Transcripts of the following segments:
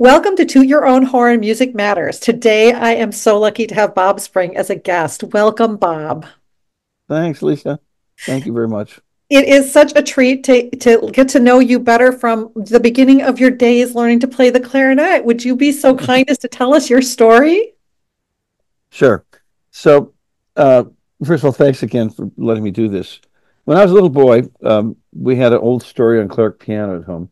Welcome to Toot Your Own Horn Music Matters. Today, I am so lucky to have Bob Spring as a guest. Welcome, Bob. Thanks, Lisa. Thank you very much. It is such a treat to, to get to know you better from the beginning of your days learning to play the clarinet. Would you be so kind as to tell us your story? Sure. So, uh, first of all, thanks again for letting me do this. When I was a little boy, um, we had an old story and Clark piano at home,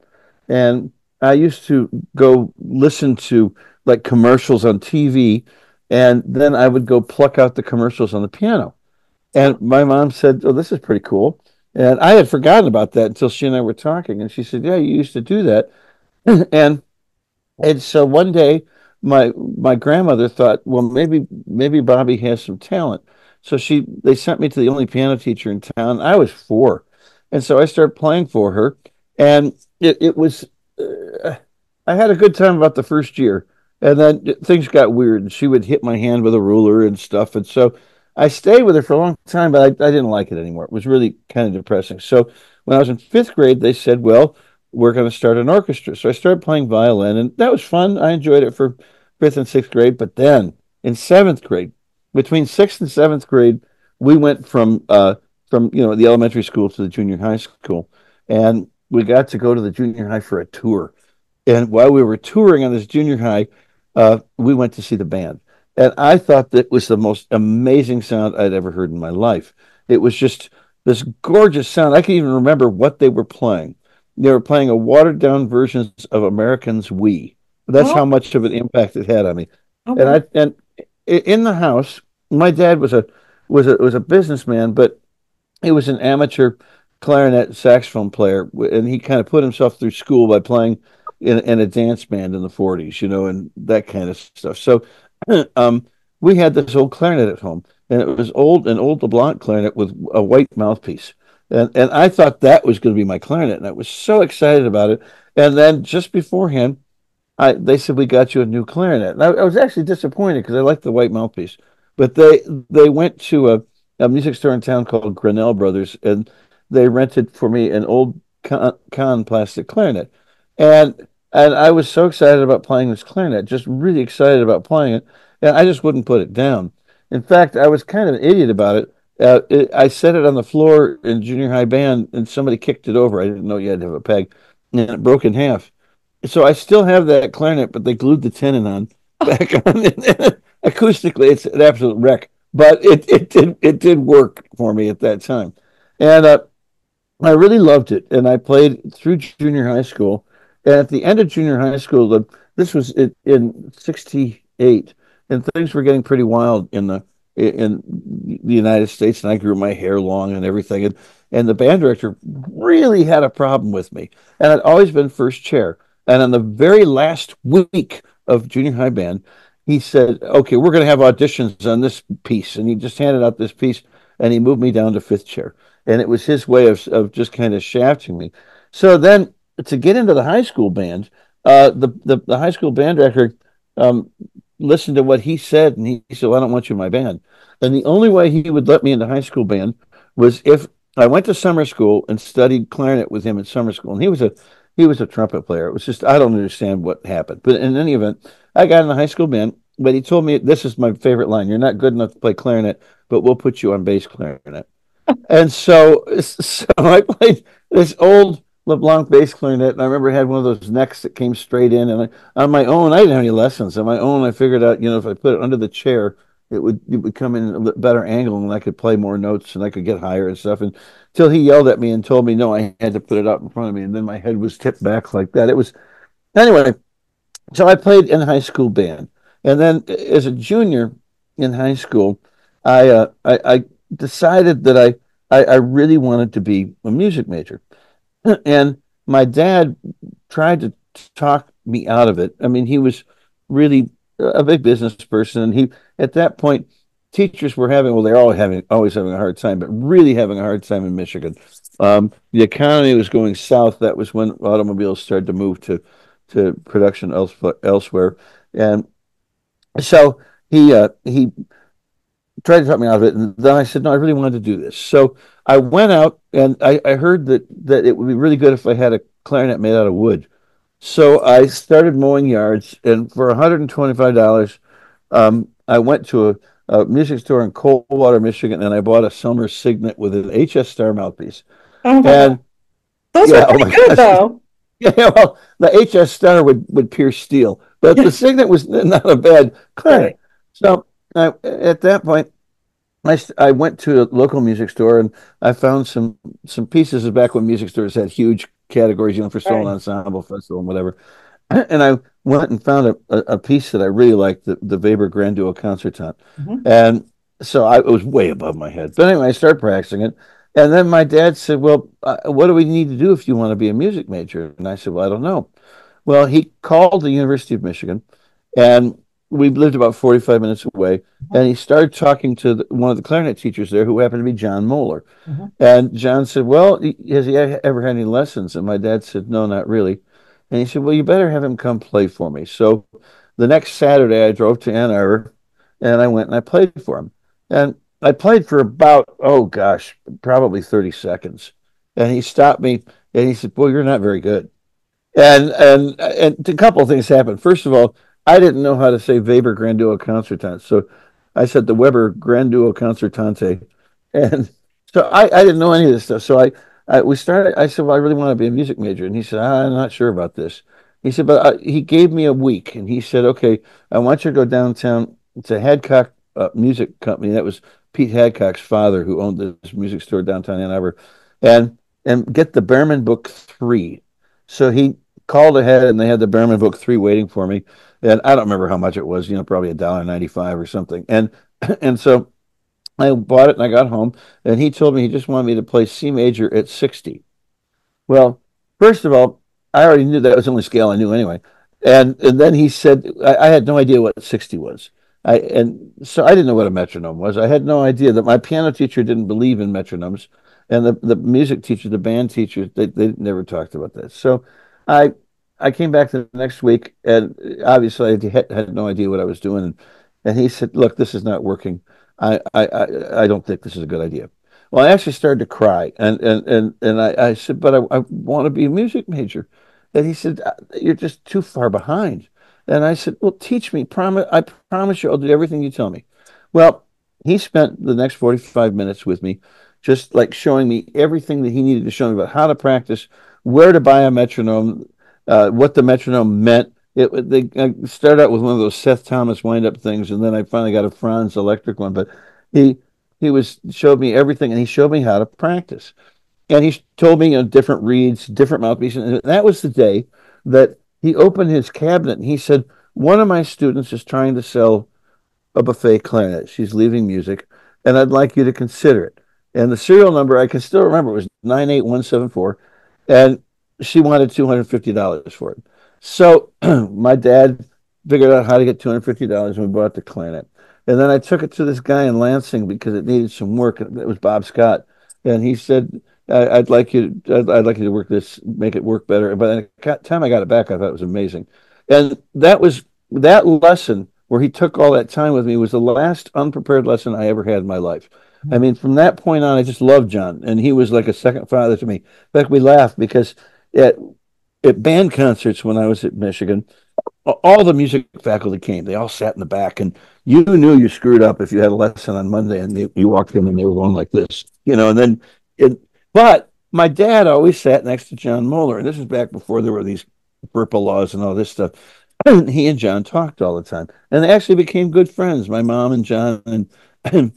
and I used to go listen to like commercials on TV, and then I would go pluck out the commercials on the piano. And my mom said, "Oh, this is pretty cool." And I had forgotten about that until she and I were talking, and she said, "Yeah, you used to do that." and and so one day, my my grandmother thought, well, maybe maybe Bobby has some talent. So she they sent me to the only piano teacher in town. I was four, and so I started playing for her, and it, it was uh, I had a good time about the first year, and then things got weird. And she would hit my hand with a ruler and stuff, and so I stayed with her for a long time, but I, I didn't like it anymore. It was really kind of depressing. So when I was in fifth grade, they said, "Well, we're going to start an orchestra." So I started playing violin, and that was fun. I enjoyed it for fifth and sixth grade, but then in seventh grade, between sixth and seventh grade, we went from uh, from you know the elementary school to the junior high school, and we got to go to the junior high for a tour. And while we were touring on this junior high, uh, we went to see the band. And I thought that was the most amazing sound I'd ever heard in my life. It was just this gorgeous sound. I can even remember what they were playing. They were playing a watered down version of Americans We. That's oh. how much of an impact it had on me. Okay. And I and in the house, my dad was a was a was a businessman, but he was an amateur clarinet saxophone player, and he kind of put himself through school by playing in, in a dance band in the 40s, you know, and that kind of stuff. So um, we had this old clarinet at home, and it was old an old LeBlanc clarinet with a white mouthpiece. And, and I thought that was going to be my clarinet, and I was so excited about it. And then just beforehand, I they said we got you a new clarinet. And I, I was actually disappointed because I liked the white mouthpiece. But they they went to a, a music store in town called Grinnell Brothers, and they rented for me an old Conn plastic clarinet, and and I was so excited about playing this clarinet, just really excited about playing it, and I just wouldn't put it down. In fact, I was kind of an idiot about it. Uh, it I set it on the floor in junior high band, and somebody kicked it over. I didn't know you had to have a peg, and it broke in half. So I still have that clarinet, but they glued the tenon on back on. It. Acoustically, it's an absolute wreck, but it, it did it did work for me at that time, and uh, I really loved it, and I played through junior high school. And at the end of junior high school, the, this was in, in '68, and things were getting pretty wild in the in the United States, and I grew my hair long and everything. And and the band director really had a problem with me, and I'd always been first chair. And on the very last week of junior high band, he said, "Okay, we're going to have auditions on this piece," and he just handed out this piece, and he moved me down to fifth chair and it was his way of of just kind of shafting me. So then to get into the high school band, uh, the, the the high school band director um, listened to what he said, and he, he said, well, "I don't want you in my band." And the only way he would let me into high school band was if I went to summer school and studied clarinet with him in summer school. And he was a he was a trumpet player. It was just I don't understand what happened, but in any event, I got in the high school band. But he told me this is my favorite line: "You're not good enough to play clarinet, but we'll put you on bass clarinet." and so, so I played this old LeBlanc bass clarinet, and I remember it had one of those necks that came straight in. And I, on my own, I didn't have any lessons. On my own, I figured out, you know, if I put it under the chair, it would it would come in a better angle, and I could play more notes, and I could get higher and stuff. And until he yelled at me and told me, no, I had to put it up in front of me, and then my head was tipped back like that. It was anyway. So I played in high school band, and then as a junior in high school, I uh, I, I decided that I, I, I really wanted to be a music major. and my dad tried to talk me out of it. I mean, he was really a big business person, and he at that point teachers were having well, they're all having always having a hard time, but really having a hard time in Michigan. Um, the economy was going south. That was when automobiles started to move to to production elsewhere, and so he uh, he tried to talk me out of it. And then I said, no, I really wanted to do this. So I went out and I, I heard that, that it would be really good if I had a clarinet made out of wood. So I started mowing yards, and for $125, um, I went to a, a, music store in Coldwater, Michigan, and I bought a Selmer Signet with an HS Star mouthpiece. Oh and those yeah, are pretty oh good, though. Yeah, well, the HS Star would, would pierce steel, but the Signet was not a bad. Right. So I, at that point, I, I went to a local music store and I found some some pieces back when music stores had huge categories, you know, for solo right. ensemble, festival, and whatever. And I went and found a, a, a, piece that I really liked, the, the Weber Grand Duo Concertant. Mm-hmm. And so I, it was way above my head. But anyway, I started practicing it. And then my dad said, Well, uh, what do we need to do if you want to be a music major? And I said, Well, I don't know. Well, he called the University of Michigan and we lived about 45 minutes away mm-hmm. and he started talking to the, one of the clarinet teachers there who happened to be john mohler. Mm-hmm. and john said well has he ever had any lessons? And my dad said no not really. And he said well you better have him come play for me. So the next saturday i drove to ann arbor and i went and i played for him. And i played for about oh gosh probably 30 seconds. And he stopped me and he said well you're not very good and and and a couple things happened first of all I didn't know how to say Weber Grand Duo Concertante. So I said the Weber Grand Duo Concertante. And so I, I didn't know any of this stuff. So I, I we started, I said, well, I really want to be a music major. And he said, I'm not sure about this. He said, but I, uh, he gave me a week and he said, okay, I want you to go downtown to Hadcock uh, Music Company. That was Pete Hadcock's father who owned this music store downtown Ann Arbor and, and get the Baermann book three. So he called ahead and they had the Baermann book three waiting for me and I don't remember how much it was, you know, probably a dollar ninety five or something. And and so I bought it and I got home, and he told me he just wanted me to play C major at sixty. Well, first of all, I already knew that was the only scale I knew anyway, and and then he said I, I had no idea what sixty was. I and so I didn't know what a metronome was. I had no idea that my piano teacher didn't believe in metronomes, and the the music teacher, the band teacher, they they never talked about that. So I I came back the next week, and obviously I had, had no idea what I was doing. And, he said, "Look, this is not working. I, I, I, I don't think this is a good idea." Well, I actually started to cry, and and and and I, I said, "But I, I want to be a music major." And he said, uh, "You're just too far behind." And I said, "Well, teach me. Promise. I promise you, I'll do everything you tell me." Well, he spent the next forty-five minutes with me, just like showing me everything that he needed to show me about how to practice, where to buy a metronome, uh, what the metronome meant. It they I started out with one of those Seth Thomas wind up things, and then I finally got a Franz electric one. But he he was showed me everything, and he showed me how to practice. And he told me you know, different reeds, different mouthpieces. And that was the day that he opened his cabinet and he said, One of my students is trying to sell a buffet clarinet. She's leaving music, and I'd like you to consider it. And the serial number I can still remember was 98174. And she wanted $250 for it. So my dad figured out how to get $250 and we bought the clarinet. And then I took it to this guy in Lansing because it needed some work. It was Bob Scott. And he said, I'd like you, I'd, I'd like you to work this, make it work better. And by the time I got it back, I thought it was amazing. And that was that lesson where he took all that time with me was the last unprepared lesson I ever had in my life. I mean, from that point on, I just loved John, and he was like a second father to me. In fact, we laughed because at at band concerts when I was at Michigan, all the music faculty came. They all sat in the back, and you knew you screwed up if you had a lesson on Monday and they, you walked in and they were going like this, you know. And then, it, but my dad always sat next to John Mohler, and this is back before there were these FERPA laws and all this stuff. And he and John talked all the time, and they actually became good friends. My mom and John, and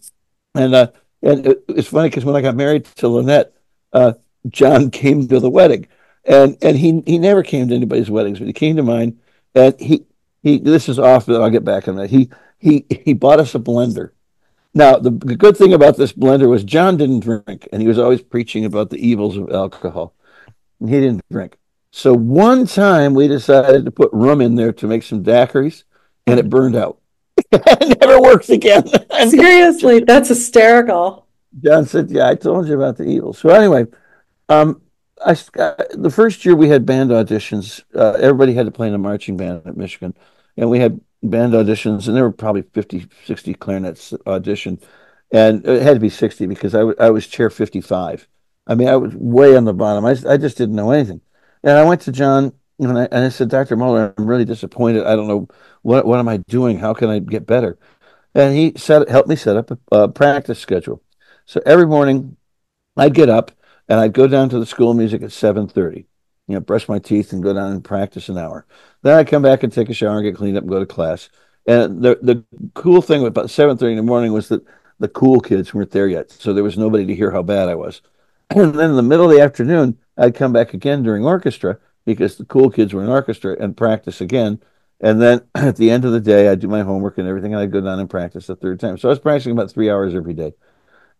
and uh, and it, it's funny because when I got married to Lynette, uh, John came to the wedding and and he he never came to anybody's weddings, but he came to mine, and he he this is off, but I'll get back on that. He he he bought us a blender. Now the, the good thing about this blender was John didn't drink, and he was always preaching about the evils of alcohol. And he didn't drink. So one time we decided to put rum in there to make some daiquiris, and it burned out. never works again. Seriously, that's hysterical. John said, "Yeah, I told you about the evil." So anyway, um, I, uh, the first year we had band auditions. Uh, everybody had to play in a marching band at Michigan, and we had band auditions, and there were probably 50, 60 clarinets audition, and it had to be 60 because I, I was chair 55. I mean, I was way on the bottom. I, I just didn't know anything. And I went to John and I, and I said, Dr. Mohler, I'm really disappointed. I don't know what what am I doing? How can I get better? And he said, helped me set up a, a practice schedule. So every morning I'd get up and I'd go down to the school of music at 7:30. You know, brush my teeth and go down and practice an hour. Then I'd come back and take a shower and get cleaned up and go to class. And the the cool thing about 7:30 in the morning was that the cool kids weren't there yet, so there was nobody to hear how bad I was. And then in the middle of the afternoon, I'd come back again during orchestra because the cool kids were in orchestra and practice again. And then at the end of the day, I'd do my homework and everything, and I'd go down and practice a third time. So I was practicing about three hours every day.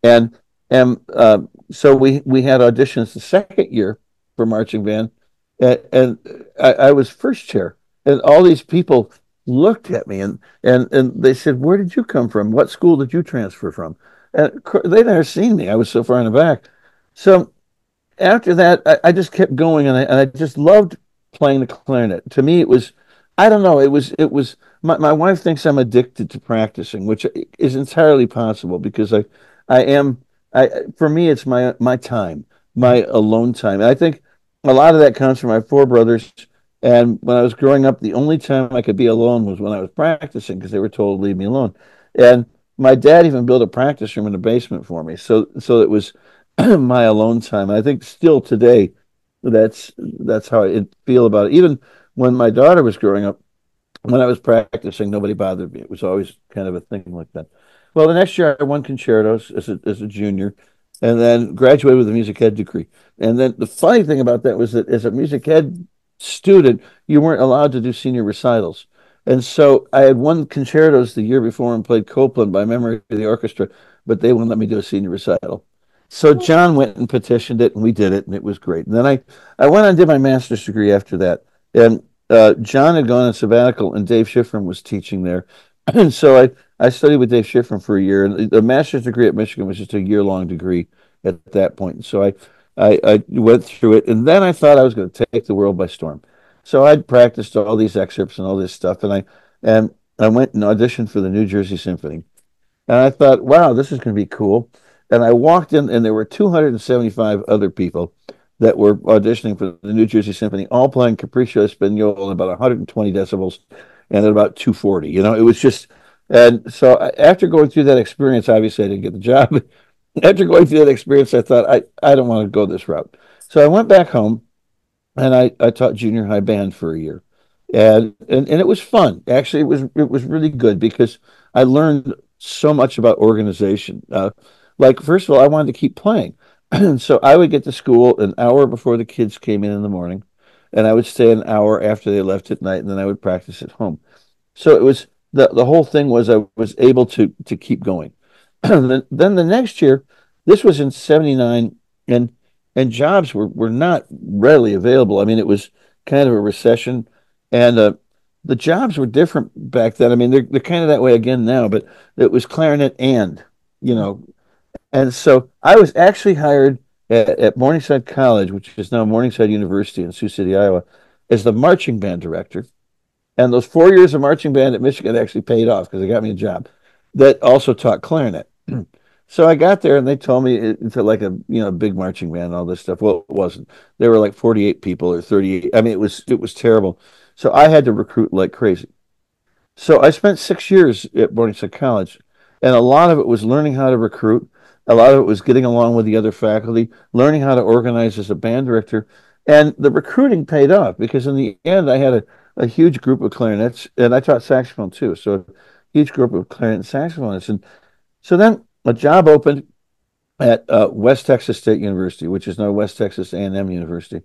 And and uh, so we we had auditions the second year for marching band, and, and I, I, was first chair, and all these people looked at me and and and they said, "Where did you come from? What school did you transfer from?" And they'd never seen me. I was so far in the back. So after that, I, I just kept going, and I and I just loved playing the clarinet. To me, it was I don't know. It was it was my, my wife thinks I'm addicted to practicing, which is entirely possible because I I am I for me it's my my time, my alone time. I think a lot of that comes from my four brothers. And when I was growing up, the only time I could be alone was when I was practicing because they were told to leave me alone. And my dad even built a practice room in the basement for me, so so it was my alone time. I think still today, that's that's how I feel about it. Even when my daughter was growing up, when I was practicing, nobody bothered me. It was always kind of a thing like that. Well, the next year I won concertos as a, as a junior and then graduated with a music ed degree. And then the funny thing about that was that as a music ed student, you weren't allowed to do senior recitals. And so I had won concertos the year before and played Copland by memory of the orchestra, but they wouldn't let me do a senior recital. So John went and petitioned it, and we did it, and it was great. And then I, I went and did my master's degree after that. And uh, John had gone on sabbatical, and Dave Shifrin was teaching there. And so I I studied with Dave Shifrin for a year, and the master's degree at Michigan was just a year long degree at that point. So I, I, I went through it, and then I thought I was going to take the world by storm. So I'd practiced all these excerpts and all this stuff, and I and I went and auditioned for the New Jersey Symphony, and I thought, wow, this is going to be cool. And I walked in, and there were 275 other people that were auditioning for the New Jersey Symphony, all playing Capriccio Espagnole at about 120 decibels and at about 240. You know, it was just and so after going through that experience, obviously I didn't get the job. after going through that experience, I thought I, I don't want to go this route. So I went back home and I, I taught junior high band for a year. And, and and it was fun. Actually, it was it was really good because I learned so much about organization. Uh, like first of all, I wanted to keep playing, And so I would get to school an hour before the kids came in in the morning, and I would stay an hour after they left at night, and then I would practice at home. So it was the the whole thing was I was able to to keep going. then, then the next year, this was in '79, and and jobs were were not readily available. I mean, it was kind of a recession, and uh, the jobs were different back then. I mean, they're they're kind of that way again now, but it was clarinet and you know, and so I was actually hired at, at Morningside College, which is now Morningside University in Sioux City, Iowa, as the marching band director and those four years of marching band at Michigan actually paid off because they got me a job that also taught clarinet. so I got there and they told me it's like a you know big marching band and all this stuff. Well, it wasn't. There were like 48 people or 38. I mean, it was it was terrible. So I had to recruit like crazy. So I spent six years at Morningside College, and a lot of it was learning how to recruit. A lot of it was getting along with the other faculty, learning how to organize as a band director, and the recruiting paid off because in the end I had a a huge group of clarinets, and I taught saxophone too. So huge group of clarinet and saxophonists. And so then a job opened at uh, West Texas State University, which is now West Texas A&M University.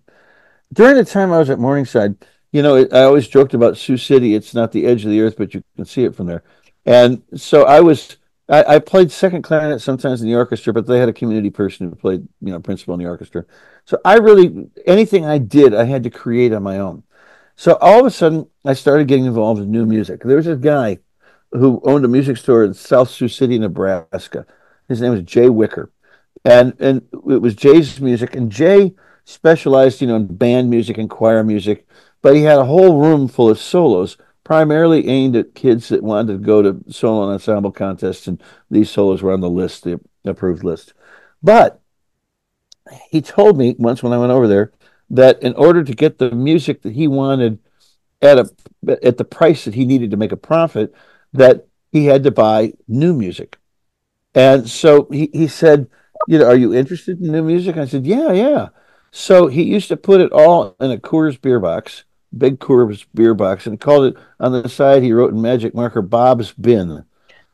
During the time I was at Morningside, you know, I always joked about Sioux City. It's not the edge of the earth, but you can see it from there. And so I was, I, I, played second clarinet sometimes in the orchestra, but they had a community person who played, you know, principal in the orchestra. So I really, anything I did, I had to create on my own. So all of a sudden, I started getting involved in new music. There was a guy who owned a music store in South Sioux City, Nebraska. His name was Jay Wicker, and and it was Jay's music. And Jay specialized, you know, in band music and choir music, but he had a whole room full of solos, primarily aimed at kids that wanted to go to solo and ensemble contests. And these solos were on the list, the approved list. But he told me once when I went over there that in order to get the music that he wanted at a at the price that he needed to make a profit, that he had to buy new music. And so he, he said, you know, are you interested in new music? I said, yeah, yeah. So he used to put it all in a Coors beer box, big Coors beer box, and called it on the side, he wrote in magic marker, Bob's Bin.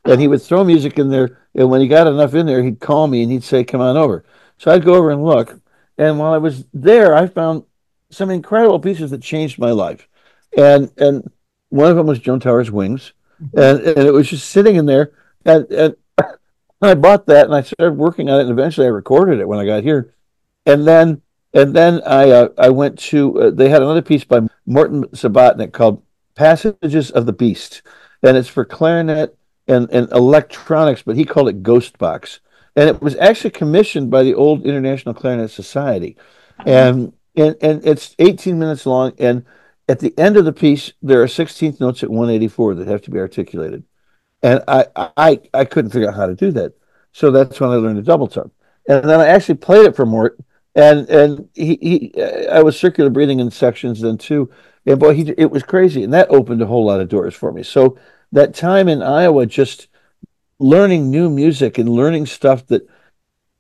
And he would throw music in there. And when he got enough in there, he'd call me and he'd say, come on over. So I'd go over and look. And while I was there, I found some incredible pieces that changed my life. And and one of them was Joan Tower's Wings. Mm-hmm. And, and it was just sitting in there. And, and I bought that and I started working on it. And eventually I recorded it when I got here. And then and then I uh, I went to uh, they had another piece by Morton Subotnick called Passages of the Beast, and it's for clarinet and, and electronics, but he called it Ghost Box, and it was actually commissioned by the Old International Clarinet Society, and and and it's 18 minutes long, and at the end of the piece there are 16th notes at 184 that have to be articulated, and I I I couldn't figure out how to do that, so that's when I learned the double tongue, and then I actually played it for Mort and and he, he I was circular breathing in sections then too, and boy, he it was crazy, and that opened a whole lot of doors for me. So that time in Iowa, just learning new music and learning stuff that,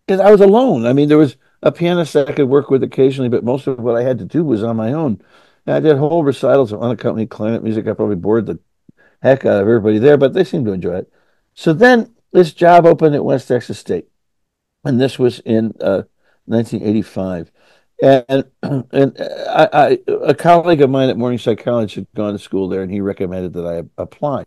and I was alone. I mean, there was a pianist that I could work with occasionally, but most of what I had to do was on my own. And I did whole recitals of unaccompanied clarinet music. I probably bored the heck out of everybody there, but they seemed to enjoy it. So then this job opened at West Texas State, and this was in. Uh, 1985. And and uh, I, I, a colleague of mine at Morningside College had gone to school there, and he recommended that I apply.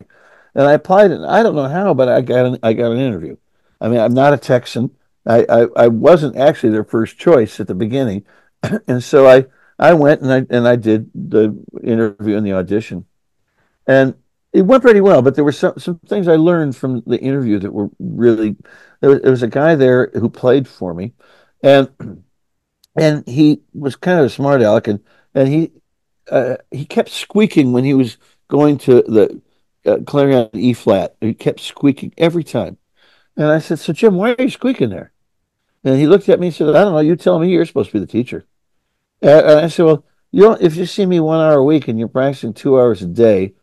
And I applied, and I don't know how, but I got an, I got an interview. I mean, I'm not a Texan. I, I, I wasn't actually their first choice at the beginning, and so I I went and I and I did the interview and the audition, and it went pretty well. But there were some some things I learned from the interview that were really. There was, there was a guy there who played for me, and and he was kind of a smart aleck, and and he uh, he kept squeaking when he was going to the uh, clarinet E flat. He kept squeaking every time, and I said, "So Jim, why are you squeaking there?" And he looked at me and said, "I don't know. You tell me. You're supposed to be the teacher." And I said, "Well, you don't. If you see me one hour a week and you're practicing two hours a day,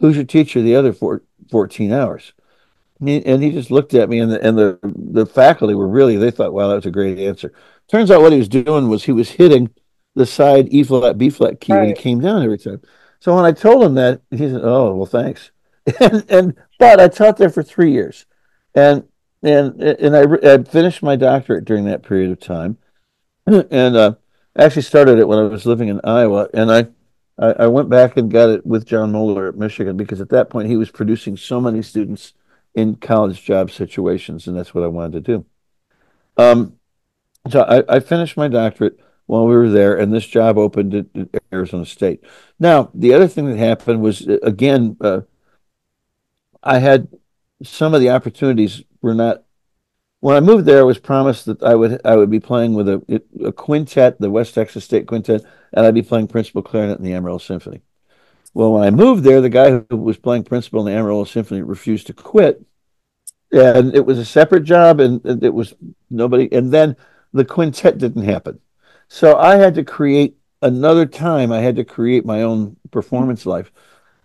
who's your teacher the other four, 14 hours?" And he, and he just looked at me, and the and the the faculty were really they thought, "Wow, that was a great answer." Turns out what he was doing was he was hitting the side E flat B flat key right. when he came down every time. So when I told him that, he said, "Oh, well, thanks." and, and but I taught there for three years, and and and I, I finished my doctorate during that period of time, and uh, actually started it when I was living in Iowa, and I, I, I went back and got it with John Mohler at Michigan because at that point he was producing so many students in college job situations, and that's what I wanted to do. Um, so I, I finished my doctorate while we were there, and this job opened at, at Arizona State. Now, the other thing that happened was uh, again, uh, I had some of the opportunities were not. When I moved there, I was promised that I would I would be playing with a, a quintet, the West Texas State Quintet, and I'd be playing principal clarinet in the Amarillo Symphony. Well, when I moved there, the guy who was playing principal in the Amarillo Symphony refused to quit, and it was a separate job, and, and it was nobody. And then the quintet didn't happen. So I had to create another time. I had to create my own performance life.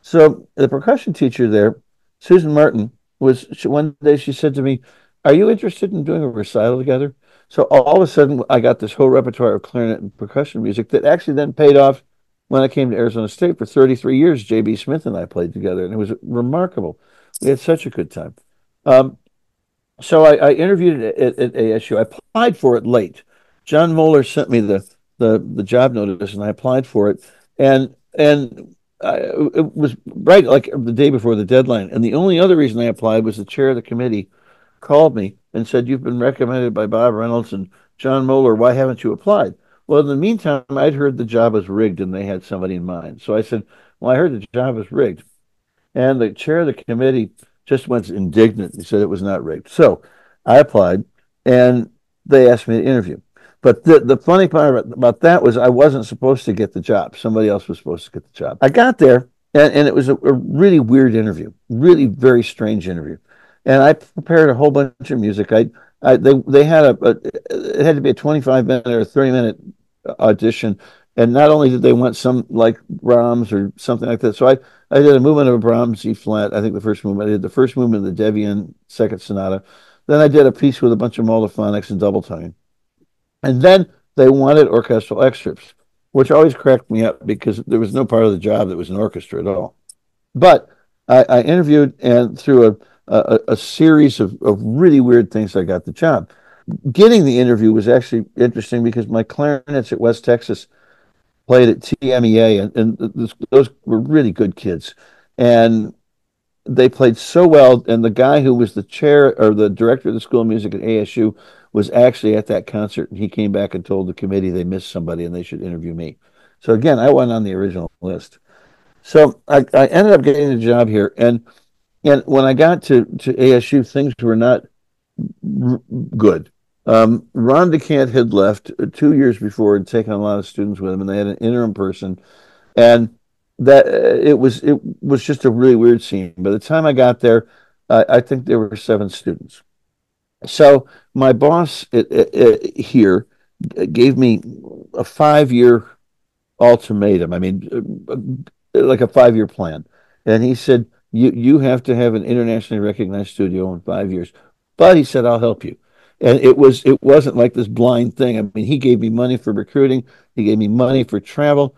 So the percussion teacher there, Susan Martin, was one day she said to me, "Are you interested in doing a recital together?" So all of a sudden, I got this whole repertoire of clarinet and percussion music that actually then paid off when I came to Arizona State for 33 years. J.B. Smith and I played together, and it was remarkable. We had such a good time. Um, so I, I interviewed at, at, at, ASU. I applied for it late. John Mohler sent me the, the, the job notice, and I applied for it. And and I, it was right like the day before the deadline. And the only other reason I applied was the chair of the committee called me and said, "You've been recommended by Bob Reynolds and John Mohler. Why haven't you applied?" Well, in the meantime, I'd heard the job was rigged and they had somebody in mind. So I said, "Well, I heard the job was rigged." And the chair of the committee just went indignant. He said it was not rigged. So I applied, and they asked me to interview. But the, the funny part about that was I wasn't supposed to get the job. Somebody else was supposed to get the job. I got there, and, and it was a, a really weird interview, really very strange interview. And I prepared a whole bunch of music. I, I they they had a, a it had to be a 25 minute or 30 minute audition, And not only did they want some like Brahms or something like that, so I, I did a movement of a Brahms E flat. I think the first movement. I did the first movement of the Devienne Second Sonata. Then I did a piece with a bunch of multiphonics and double time. And then they wanted orchestral excerpts, which always cracked me up because there was no part of the job that was an orchestra at all. But I, I interviewed, and through a, a, a series of, of really weird things, I got the job. Getting the interview was actually interesting because my clarinets at West Texas played at TMEA, and, and those were really good kids. And they played so well. And the guy who was the chair or the director of the School of Music at ASU was actually at that concert. And he came back and told the committee they missed somebody and they should interview me. So again, I went on the original list. So I, I ended up getting a job here. And and when I got to, to ASU, things were not good. Um, Ron DeKant had left two years before and taken a lot of students with him, and they had an interim person, and that uh, it was it was just a really weird scene. By the time I got there, uh, I think there were seven students. So my boss it, it, it, here gave me a five year ultimatum. I mean, uh, like a five year plan, and he said you you have to have an internationally recognized studio in five years. But he said I'll help you and it was it wasn't like this blind thing. I mean, he gave me money for recruiting. He gave me money for travel.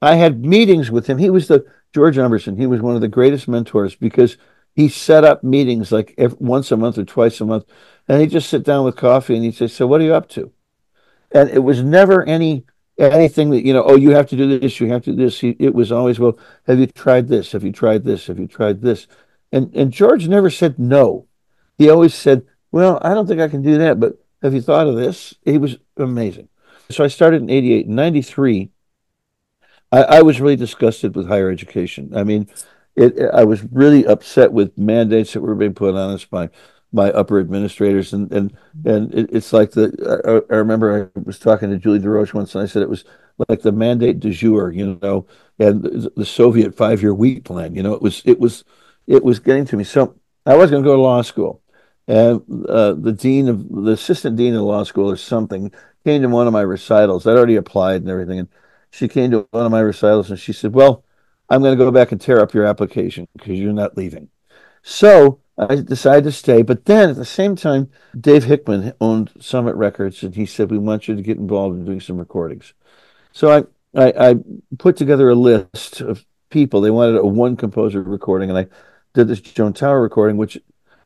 I had meetings with him. He was the George Emerson. He was one of the greatest mentors because he set up meetings like every, once a month or twice a month, and he'd just sit down with coffee and he'd say, "So what are you up to?" And it was never any anything that you know. Oh, you have to do this. You have to do this. He, it was always, "Well, have you tried this? Have you tried this? Have you tried this?" And and George never said no. He always said, well, I don't think I can do that, but have you thought of this? He was amazing. So I started in 88. In 93, I, I was really disgusted with higher education. I mean, it, I was really upset with mandates that were being put on us by by upper administrators and and and it, it's like the I, I, remember I was talking to Julie DeRoche once and I said it was like the mandate du jour, you know, and the, the Soviet five year wheat plan. You know, it was it was it was getting to me. So I was going to go to law school, and uh, the dean of the assistant dean of law school or something came to one of my recitals. I'd already applied and everything, and she came to one of my recitals and she said, "Well, I'm going to go back and tear up your application because you're not leaving." So I decided to stay, but then at the same time, Dave Hickman owned Summit Records, and he said, "We want you to get involved in doing some recordings." So I I, I put together a list of people. They wanted a one composer recording, and I did this Joan Tower recording, which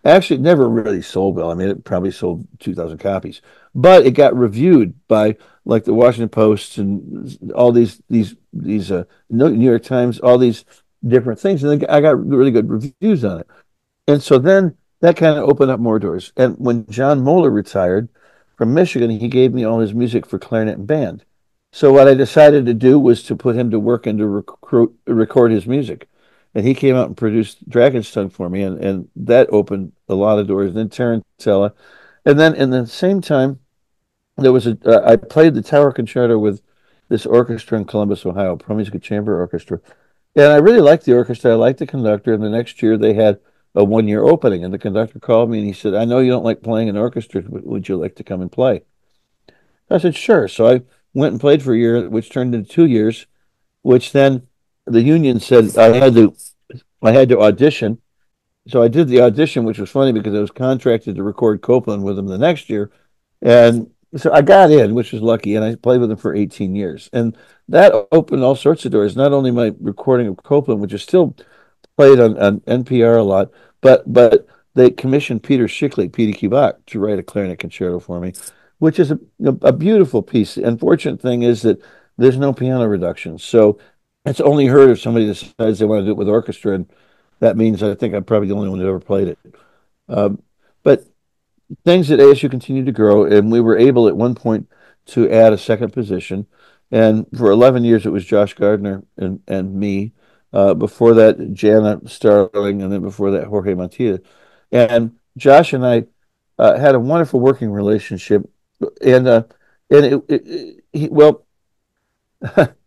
Actually, it never really sold well. I mean, it probably sold 2,000 copies, but it got reviewed by like the Washington Post and all these these these uh, New York Times, all these different things, and I got really good reviews on it. And so then that kind of opened up more doors. And when John Mohler retired from Michigan, he gave me all his music for clarinet and band. So what I decided to do was to put him to work and to recruit, record his music and he came out and produced Dragon's Tongue for me, and, and that opened a lot of doors. And then Tarantella, and then in the same time, there was a uh, I played the Tower Concerto with this orchestra in Columbus, Ohio, Pro Musica Chamber Orchestra, and I really liked the orchestra. I liked the conductor, and the next year they had a one year opening, and the conductor called me and he said, "I know you don't like playing in orchestra. Would you like to come and play?" I said, "Sure." So I went and played for a year, which turned into two years, which then the union said I had to I had to audition. So I did the audition, which was funny because I was contracted to record Copland with him the next year. And so I got in, which was lucky, and I played with him for 18 years. And that opened all sorts of doors, not only my recording of Copland, which is still played on, on NPR a lot, but but they commissioned Peter Schickele, P.D.Q. Bach, to write a clarinet concerto for me, which is a, a beautiful piece. The unfortunate thing is that there's no piano reduction. So it's only heard if somebody decides they want to do it with orchestra, and that means I think I'm probably the only one who ever played it. Um, but things at ASU continue to grow, and we were able at one point to add a second position. And for 11 years, it was Josh Gardner and, and me. Uh, before that, Jana Starling, and then before that, Jorge Montilla. And Josh and I uh, had a wonderful working relationship. And uh, and it, it, it he, well,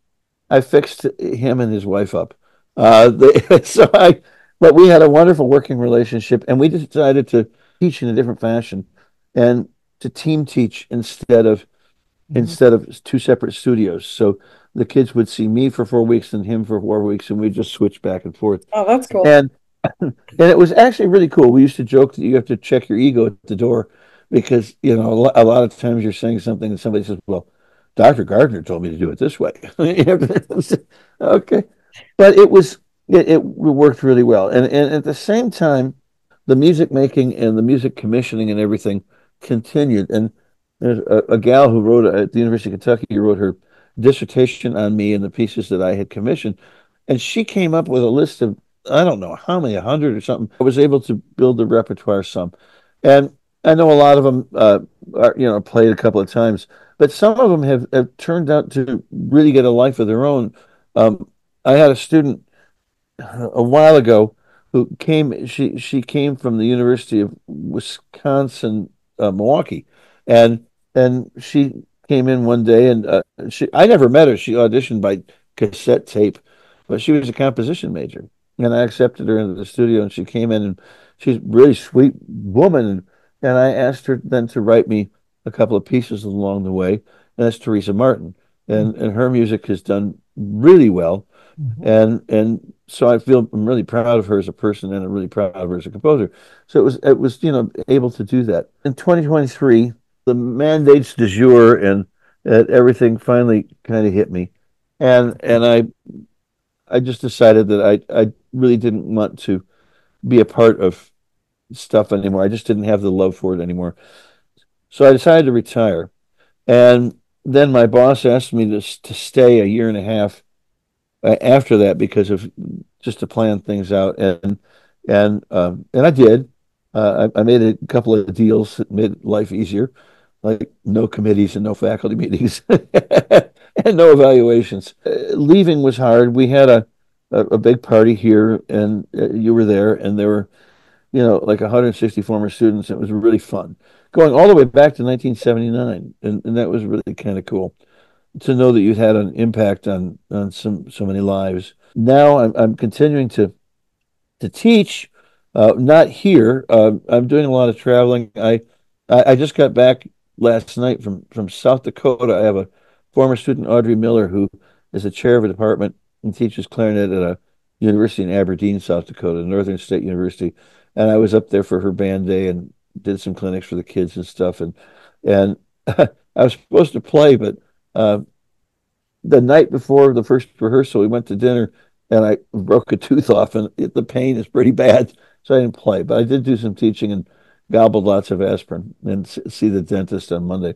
I fixed him and his wife up. Uh, they, so I, but we had a wonderful working relationship, and we decided to teach in a different fashion and to team teach instead of mm-hmm. instead of two separate studios. So the kids would see me for four weeks and him for four weeks, and we just switch back and forth. Oh, that's cool. And and it was actually really cool. We used to joke that you have to check your ego at the door because you know a lot of times you're saying something and somebody says, "Well, Dr. Gardner told me to do it this way." okay, but it was it, it worked really well, and and at the same time, the music making and the music commissioning and everything continued. And there's a, a gal who wrote at the University of Kentucky who wrote her dissertation on me and the pieces that I had commissioned, and she came up with a list of I don't know how many, a hundred or something. I was able to build the repertoire some, and I know a lot of them, uh, are, you know, played a couple of times, but some of them have, have turned out to really get a life of their own. Um, I had a student a while ago who came. She she came from the University of Wisconsin uh, Milwaukee, and and she came in one day and uh, she I never met her. She auditioned by cassette tape, but she was a composition major, and I accepted her into the studio, and she came in and she's a really sweet woman, and, I asked her then to write me a couple of pieces along the way, and that's Teresa Martin, and mm-hmm. and her music has done really well, mm-hmm. and and so I feel I'm really proud of her as a person and I'm really proud of her as a composer. So it was it was you know able to do that in 2023. The mandates de jour and uh, everything finally kind of hit me, and and I I just decided that I I really didn't want to be a part of stuff anymore. I just didn't have the love for it anymore. So I decided to retire, and then my boss asked me to to stay a year and a half after that because of just to plan things out and and um, and I did. Uh, I, I, made a couple of deals that made life easier, like no committees and no faculty meetings and no evaluations. Uh, leaving was hard. We had a, a, a big party here, and uh, you were there, and there were, you know, like 160 former students. It was really fun, going all the way back to 1979, and, and that was really kind of cool to know that you've had an impact on on some so many lives. Now I'm I'm continuing to to teach, uh, not here. Uh, I'm doing a lot of traveling. I, I, I just got back last night from from South Dakota. I have a former student, Audrey Miller, who is the chair of a department and teaches clarinet at a university in Aberdeen, South Dakota, Northern State University. And I was up there for her band day and did some clinics for the kids and stuff. And and I was supposed to play, but uh, the night before the first rehearsal, we went to dinner and I broke a tooth off, and it, the pain is pretty bad. So I didn't play, but I did do some teaching and gobbled lots of aspirin and see the dentist on Monday.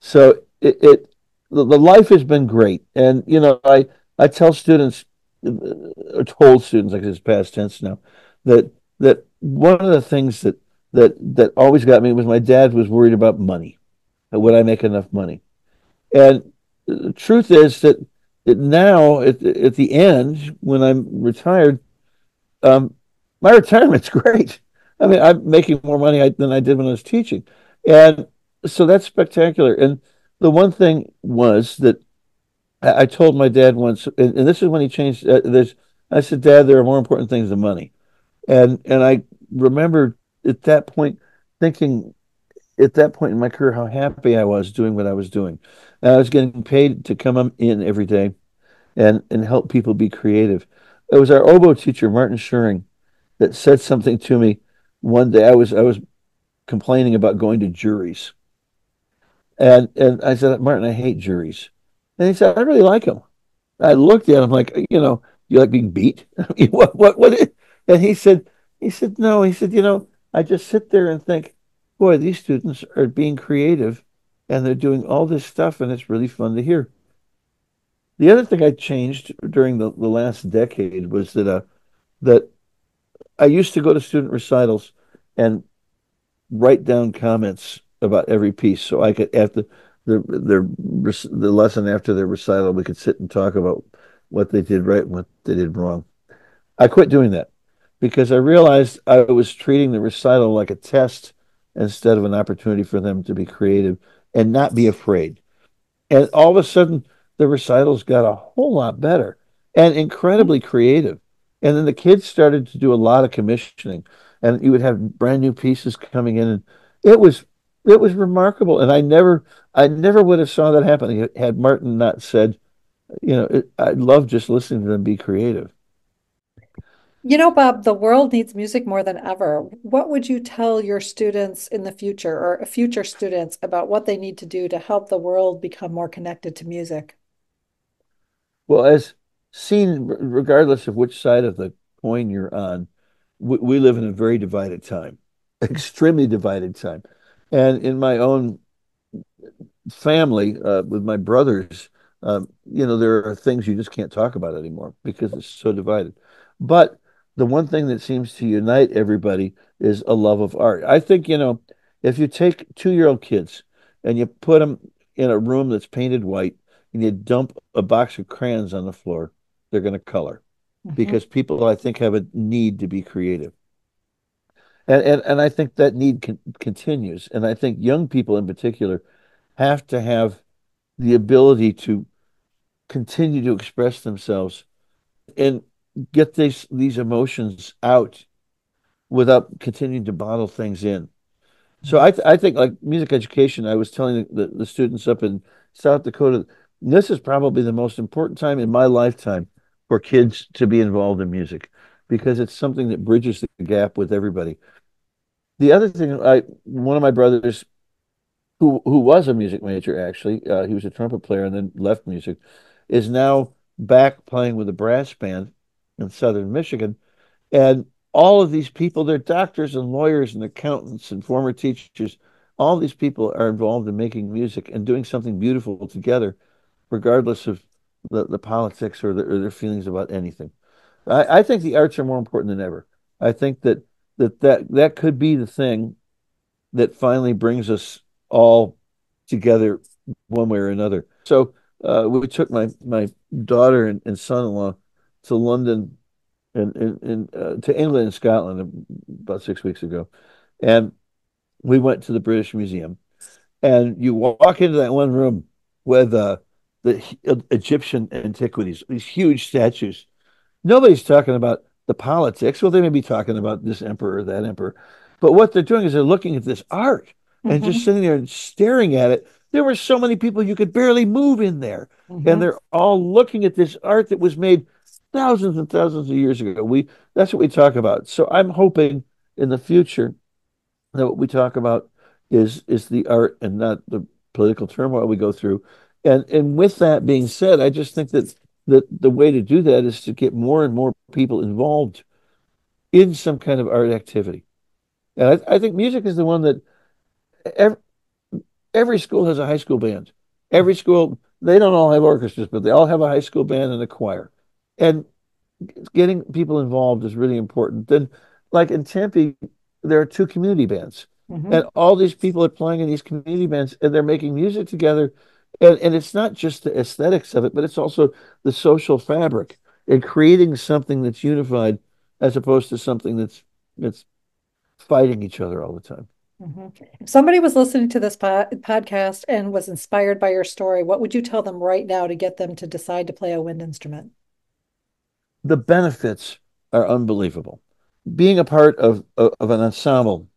So it, it the, the life has been great, and you know I I tell students, or uh, told students like this past tense now, that that one of the things that that that always got me was my dad was worried about money. Would I make enough money? And the truth is that, now at the, at the end, when I'm retired, um, my retirement's great. I mean, I'm making more money than I did when I was teaching, and so that's spectacular. And the one thing was that I, told my dad once, and, this is when he changed. Uh, I said, Dad, there are more important things than money, and and I remember at that point thinking at that point in my career how happy I was doing what I was doing. And I was getting paid to come in every day and, and help people be creative. It was our oboe teacher, Martin Schuring, that said something to me one day. I was I was complaining about going to juries. And and I said, Martin, I hate juries. And he said, I really like them. I looked at him like, you know, you like being beat? what what what? And he said, he said, no. He said, you know, I just sit there and think, boy, these students are being creative and they're doing all this stuff and it's really fun to hear. The other thing I changed during the, the last decade was that uh, that I used to go to student recitals and write down comments about every piece so I could after the the the lesson after their recital we could sit and talk about what they did right and what they did wrong. I quit doing that because I realized I was treating the recital like a test instead of an opportunity for them to be creative and not be afraid. And all of a sudden, the recitals got a whole lot better and incredibly creative. And then the kids started to do a lot of commissioning, and you would have brand new pieces coming in. And it was it was remarkable, and I never, I never would have saw that happen had Martin not said, you know, it, I love just listening to them be creative. You know, Bob, the world needs music more than ever. What would you tell your students in the future or future students about what they need to do to help the world become more connected to music? Well, as seen, regardless of which side of the coin you're on, we, we live in a very divided time, extremely divided time. And in my own family, uh, with my brothers, um, you know, there are things you just can't talk about anymore because it's so divided. But the one thing that seems to unite everybody is a love of art. I think, you know, if you take two-year-old kids and you put them in a room that's painted white and you dump a box of crayons on the floor, they're going to color mm-hmm. because people, I think, have a need to be creative. And, and, and I think that need con- continues. And I think young people in particular have to have the ability to continue to express themselves and get these these emotions out without continuing to bottle things in. So I th I think like music education, I was telling the, the students up in South Dakota, this is probably the most important time in my lifetime for kids to be involved in music because it's something that bridges the gap with everybody. The other thing, I one of my brothers, who who was a music major actually, uh, he was a trumpet player and then left music, is now back playing with a brass band in southern Michigan. And all of these people, they're doctors and lawyers and accountants and former teachers. All these people are involved in making music and doing something beautiful together, regardless of the, the politics or, the, or their feelings about anything. I, I think the arts are more important than ever. I think that that, that that could be the thing that finally brings us all together one way or another. So uh, we took my my daughter and, and son-in-law to London and, and, and uh, to England and Scotland about six weeks ago, and we went to the British Museum, and you walk into that one room with uh, the Egyptian antiquities, these huge statues. Nobody's talking about the politics. Well, they may be talking about this emperor or that emperor, but what they're doing is they're looking at this art mm-hmm. and just mm-hmm. sitting there and staring at it. There were so many people you could barely move in there, mm-hmm. and they're all looking at this art that was made thousands and thousands of years ago. We that's what we talk about. So I'm hoping in the future that what we talk about is is the art and not the political turmoil we go through. And and with that being said, I just think that that the way to do that is to get more and more people involved in some kind of art activity. And I, I think music is the one that every, every school has a high school band. Every school, they don't all have orchestras, but they all have a high school band and a choir and getting people involved is really important. Then, like in Tempe, there are two community bands, mm-hmm. and all these people are playing in these community bands, and they're making music together. And, and it's not just the aesthetics of it, but it's also the social fabric and creating something that's unified as opposed to something that's that's fighting each other all the time. Mm-hmm. If somebody was listening to this po- podcast and was inspired by your story, what would you tell them right now to get them to decide to play a wind instrument? The benefits are unbelievable. Being a part of, of, an ensemble,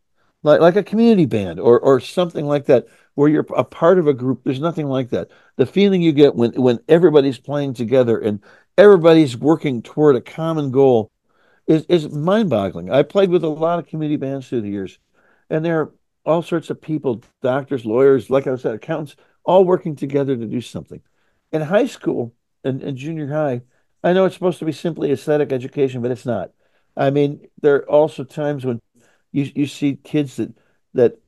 like, like a community band or, or something like that, where you're a part of a group, there's nothing like that. The feeling you get when, when everybody's playing together and everybody's working toward a common goal is, is mind boggling. I played with a lot of community bands through the years, and there are all sorts of people doctors, lawyers, like I said, accountants, all working together to do something. In high school and, and junior high, I know it's supposed to be simply aesthetic education, but it's not. I mean, there are also times when you you see kids that that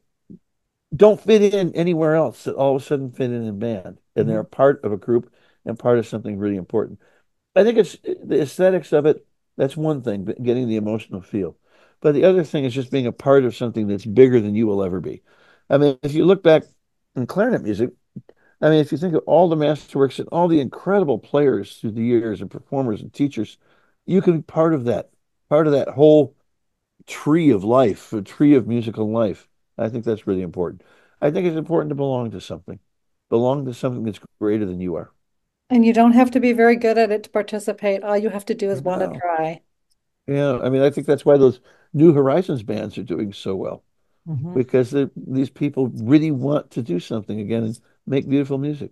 don't fit in anywhere else that all of a sudden fit in in band, and mm-hmm. they're a part of a group and part of something really important. I think it's the aesthetics of it. That's one thing, getting the emotional feel. But the other thing is just being a part of something that's bigger than you will ever be. I mean, if you look back in clarinet music, I mean, if you think of all the masterworks and all the incredible players through the years and performers and teachers, you can be part of that, part of that whole tree of life, a tree of musical life. I think that's really important. I think it's important to belong to something, belong to something that's greater than you are. And you don't have to be very good at it to participate. All you have to do is want to try. Yeah, I mean, I think that's why those New Horizons bands are doing so well. Mhm. because these people really want to do something again and make beautiful music.